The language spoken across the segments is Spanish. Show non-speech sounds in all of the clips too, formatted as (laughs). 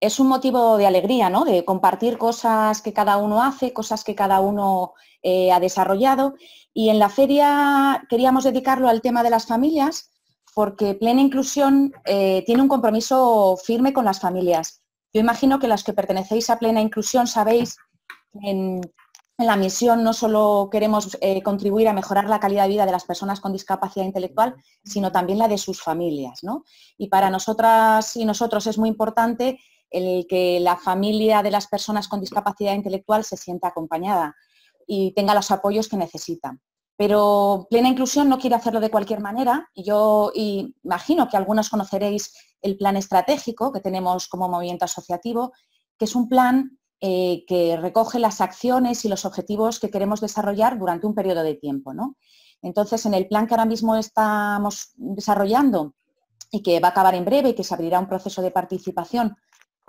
es un motivo de alegría, ¿no? De compartir cosas que cada uno hace, cosas que cada uno eh, ha desarrollado. Y en la feria queríamos dedicarlo al tema de las familias, porque Plena Inclusión eh, tiene un compromiso firme con las familias. Yo imagino que las que pertenecéis a Plena Inclusión sabéis que en, la misión no solo queremos eh, contribuir a mejorar la calidad de vida de las personas con discapacidad intelectual, sino también la de sus familias. Y para nosotras y nosotros es muy importante el que la familia de las personas con discapacidad intelectual se sienta acompañada y tenga los apoyos que necesita. Pero plena inclusión no quiere hacerlo de cualquier manera. Yo imagino que algunos conoceréis el plan estratégico que tenemos como movimiento asociativo, que es un plan eh, que recoge las acciones y los objetivos que queremos desarrollar durante un periodo de tiempo. Entonces, en el plan que ahora mismo estamos desarrollando y que va a acabar en breve y que se abrirá un proceso de participación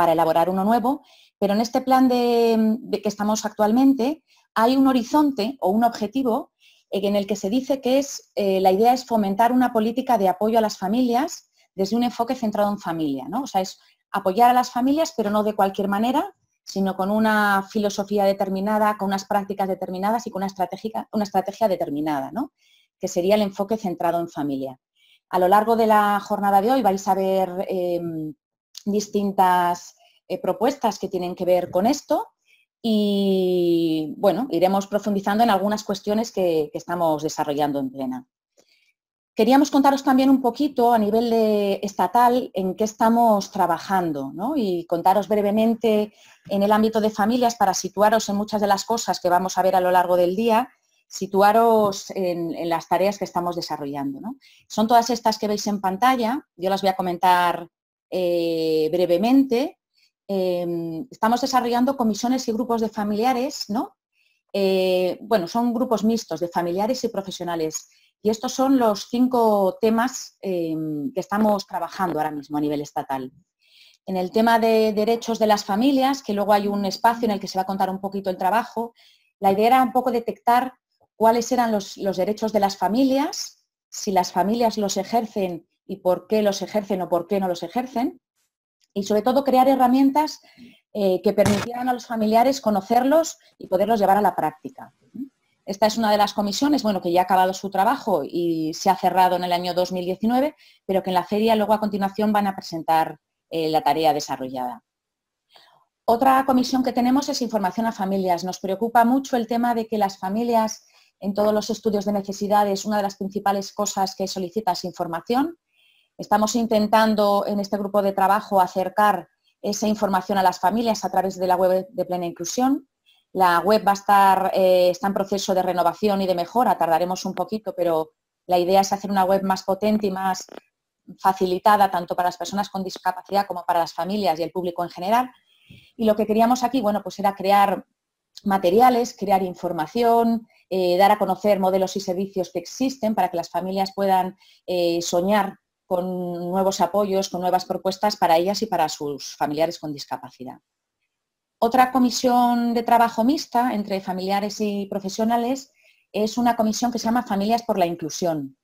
para elaborar uno nuevo, pero en este plan de, que estamos actualmente hay un horizonte o un objetivo en el que se dice que es, eh, la idea es fomentar una política de apoyo a las familias desde un enfoque centrado en familia, ¿no? O sea, es apoyar a las familias, pero no de cualquier manera, sino con una filosofía determinada, con unas prácticas determinadas y con una estrategia, una estrategia determinada, ¿no? que sería el enfoque centrado en familia. A lo largo de la jornada de hoy vais a ver em, distintas eh, propuestas que tienen que ver con esto y bueno, iremos profundizando en algunas cuestiones que, estamos desarrollando en plena. Queríamos contaros también un poquito a nivel estatal en qué estamos trabajando y contaros brevemente en el ámbito de familias para situaros en muchas de las cosas que vamos a ver a lo largo del día, situaros en, las tareas que estamos desarrollando. Son todas estas que veis en pantalla, yo las voy a comentar eh, brevemente. Em, estamos desarrollando comisiones y grupos de familiares, ¿no? Eh, bueno, son grupos mixtos de familiares y profesionales. Y estos son los cinco temas em, que estamos trabajando ahora mismo a nivel estatal. En el tema de derechos de las familias, que luego hay un espacio en el que se va a contar un poquito el trabajo, la idea era un poco detectar cuáles eran los derechos de las familias, si las familias los ejercen y por qué los ejercen o por qué no los ejercen. Y sobre todo crear herramientas eh, que permitieran a los familiares conocerlos y poderlos llevar a la práctica. Esta es una de las comisiones, bueno, que ya ha acabado su trabajo y se ha cerrado en el año 2019, pero que en la feria luego a continuación van a presentar eh, la tarea desarrollada. Otra comisión que tenemos es información a familias. Nos preocupa mucho el tema de que las familias en todos los estudios de necesidades, una de las principales cosas que solicita es información Estamos intentando en este grupo de trabajo acercar esa información a las familias a través de la web de Plena Inclusión. La web va a estar, eh, está en proceso de renovación y de mejora, tardaremos un poquito, pero la idea es hacer una web más potente y más facilitada tanto para las personas con discapacidad como para las familias y el público en general. Y lo que queríamos aquí, bueno, pues era crear materiales, crear información, eh, dar a conocer modelos y servicios que existen para que las familias puedan eh, soñar con nuevos apoyos, con nuevas propuestas para ellas y para sus familiares con discapacidad. Otra comisión de trabajo mixta entre familiares y profesionales es una comisión que se llama Familias por la Inclusión.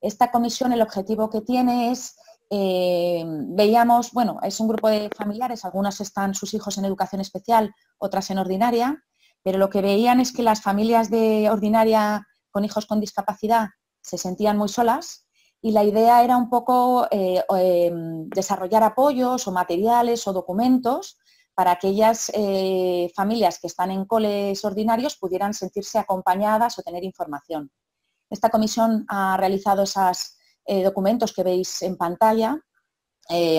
Esta comisión, el objetivo que tiene es, eh, veíamos, bueno, es un grupo de familiares, algunos están sus hijos en educación especial, otras en ordinaria, pero lo que veían es que las familias de ordinaria con hijos con discapacidad se sentían muy solas y la idea era un poco eh, em, desarrollar apoyos o materiales o documentos para aquellas eh, familias que están en coles ordinarios pudieran sentirse acompañadas o tener información. Esta comisión ha realizado esos eh, documentos que veis en pantalla,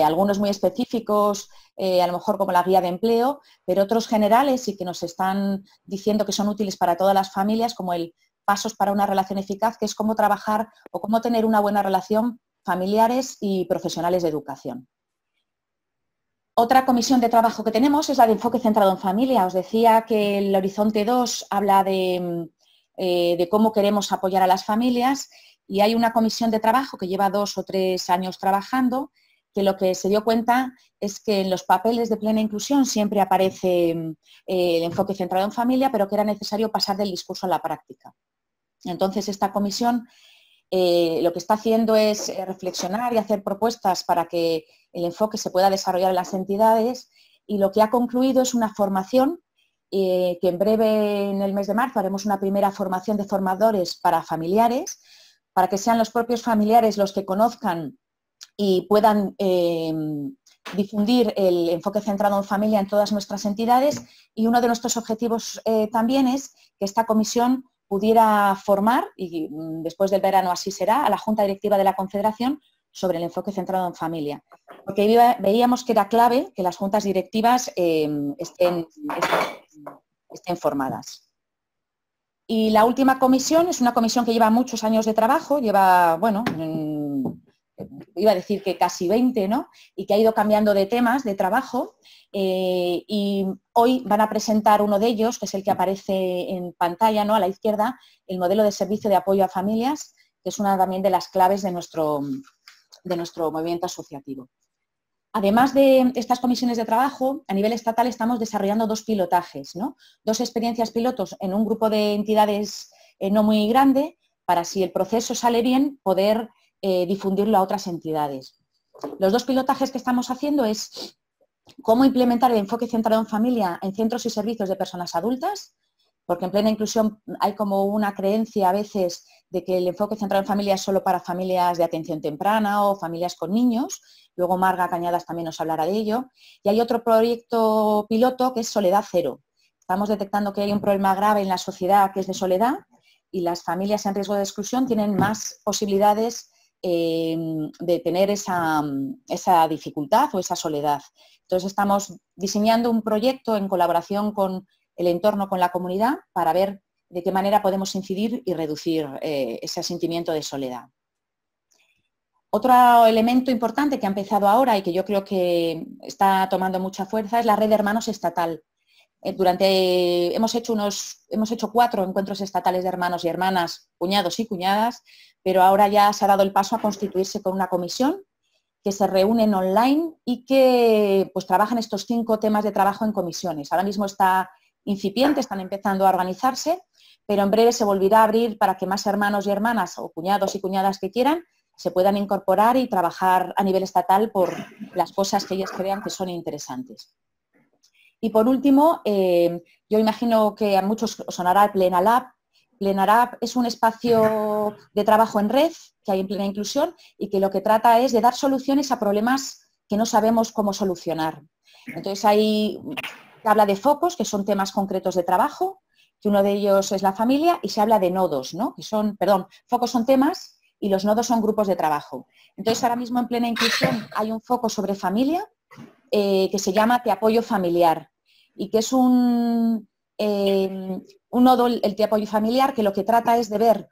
algunos muy específicos, a lo mejor como la guía de empleo, pero otros generales y que nos están diciendo que son útiles para todas las familias, como el pasos para una relación eficaz, que es cómo trabajar o cómo tener una buena relación familiares y profesionales de educación. Otra comisión de trabajo que tenemos es la de enfoque centrado en familia. Os decía que el Horizonte 2 habla de, eh, de cómo queremos apoyar a las familias y hay una comisión de trabajo que lleva dos o tres años trabajando que lo que se dio cuenta es que en los papeles de plena inclusión siempre aparece eh, el enfoque centrado en familia, pero que era necesario pasar del discurso a la práctica. Entonces, esta comisión eh, lo que está haciendo es eh, reflexionar y hacer propuestas para que el enfoque se pueda desarrollar en las entidades y lo que ha concluido es una formación eh, que en breve, en el mes de marzo, haremos una primera formación de formadores para familiares, para que sean los propios familiares los que conozcan y puedan difundir el enfoque centrado en familia en todas nuestras entidades. Y uno de nuestros objetivos también es que esta comisión pudiera formar, y mm, después del verano así será, a la Junta Directiva de la Confederación sobre el enfoque centrado en familia. Porque veíamos que era clave que las juntas directivas eh, estén, estén formadas. Y la última comisión es una comisión que lleva muchos años de trabajo, lleva, bueno, iba a decir que casi 20, ¿no? Y que ha ido cambiando de temas, de trabajo. Eh, y hoy van a presentar uno de ellos, que es el que aparece en pantalla, ¿no? A la izquierda, el modelo de servicio de apoyo a familias, que es una también de las claves de nuestro, de nuestro movimiento asociativo. Además de estas comisiones de trabajo, a nivel estatal estamos desarrollando dos pilotajes, ¿no? dos experiencias pilotos en un grupo de entidades eh, no muy grande, para si el proceso sale bien, poder eh, difundirlo a otras entidades. Los dos pilotajes que estamos haciendo es cómo implementar el enfoque centrado en familia en centros y servicios de personas adultas, porque en plena inclusión hay como una creencia a veces de que el enfoque centrado en familia es solo para familias de atención temprana o familias con niños. Luego Marga Cañadas también nos hablará de ello. Y hay otro proyecto piloto que es Soledad Cero. Estamos detectando que hay un problema grave en la sociedad que es de soledad y las familias en riesgo de exclusión tienen más posibilidades eh, de tener esa, esa dificultad o esa soledad. Entonces estamos diseñando un proyecto en colaboración con el entorno, con la comunidad, para ver de qué manera podemos incidir y reducir eh, ese sentimiento de soledad. Otro elemento importante que ha empezado ahora y que yo creo que está tomando mucha fuerza es la red de hermanos estatal. Eh, durante, hemos, hecho unos, hemos hecho cuatro encuentros estatales de hermanos y hermanas, cuñados y cuñadas, pero ahora ya se ha dado el paso a constituirse con una comisión que se reúnen online y que pues, trabajan estos cinco temas de trabajo en comisiones. Ahora mismo está incipiente, están empezando a organizarse pero en breve se volverá a abrir para que más hermanos y hermanas o cuñados y cuñadas que quieran se puedan incorporar y trabajar a nivel estatal por las cosas que ellas crean que son interesantes. Y por último, eh, yo imagino que a muchos os sonará Plenalab. Plenalab es un espacio (laughs) de trabajo en red que hay en plena inclusión y que lo que trata es de dar soluciones a problemas que no sabemos cómo solucionar. Entonces hay, habla de focos, que son temas concretos de trabajo, que uno de ellos es la familia y se habla de nodos, ¿no? Que son, perdón, focos son temas y los nodos son grupos de trabajo. Entonces, ahora mismo en plena inclusión hay un foco sobre familia eh, que se llama Te apoyo familiar y que es un, eh, un nodo, el Te apoyo familiar, que lo que trata es de ver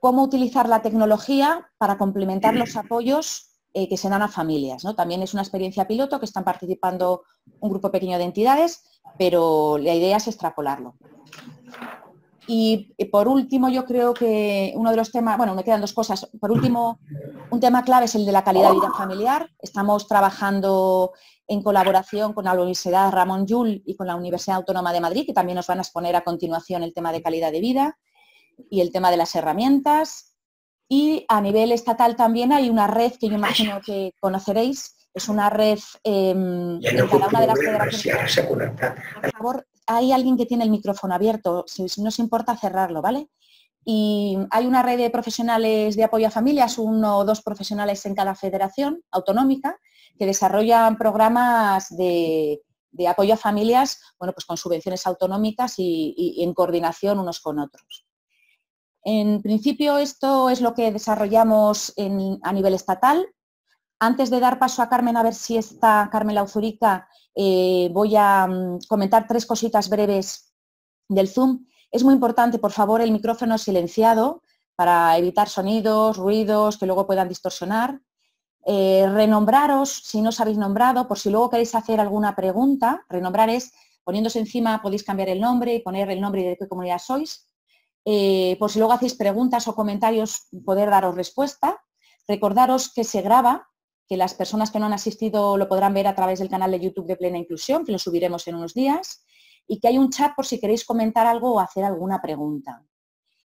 cómo utilizar la tecnología para complementar los (clears throat) apoyos eh, que se dan a familias. ¿no? También es una experiencia piloto que están participando un grupo pequeño de entidades, pero la idea es extrapolarlo. Y por último, yo creo que uno de los temas, bueno, me quedan dos cosas. Por último, un tema clave es el de la calidad de vida familiar. Estamos trabajando en colaboración con la Universidad Ramón Llull y con la Universidad Autónoma de Madrid, que también nos van a exponer a continuación el tema de calidad de vida y el tema de las herramientas. Y a nivel estatal también hay una red que yo imagino que conoceréis, es una red em, en cada una de las federaciones. Por favor, hay alguien que tiene el micrófono abierto, si no os importa cerrarlo, ¿vale? Y hay una red de profesionales de apoyo a familias, uno o dos profesionales en cada federación autonómica, que desarrollan programas de, apoyo a familias, bueno, pues con subvenciones autonómicas y, en coordinación unos con otros. En principio esto es lo que desarrollamos a nivel estatal. Antes de dar paso a Carmen a ver si está Carmen Lauzurica eh, voy a mm, comentar tres cositas breves del Zoom. Es muy importante, por favor, el micrófono silenciado para evitar sonidos, ruidos que luego puedan distorsionar. Eh, renombraros, si no os habéis nombrado, por si luego queréis hacer alguna pregunta. Renombrar es, poniéndose encima, podéis cambiar el nombre y poner el nombre de qué comunidad sois. Eh, por si luego hacéis preguntas o comentarios, poder daros respuesta. Recordaros que se graba que las personas que no han asistido lo podrán ver a través del canal de YouTube de Plena Inclusión, que lo subiremos en unos días, y que hay un chat por si queréis comentar algo o hacer alguna pregunta.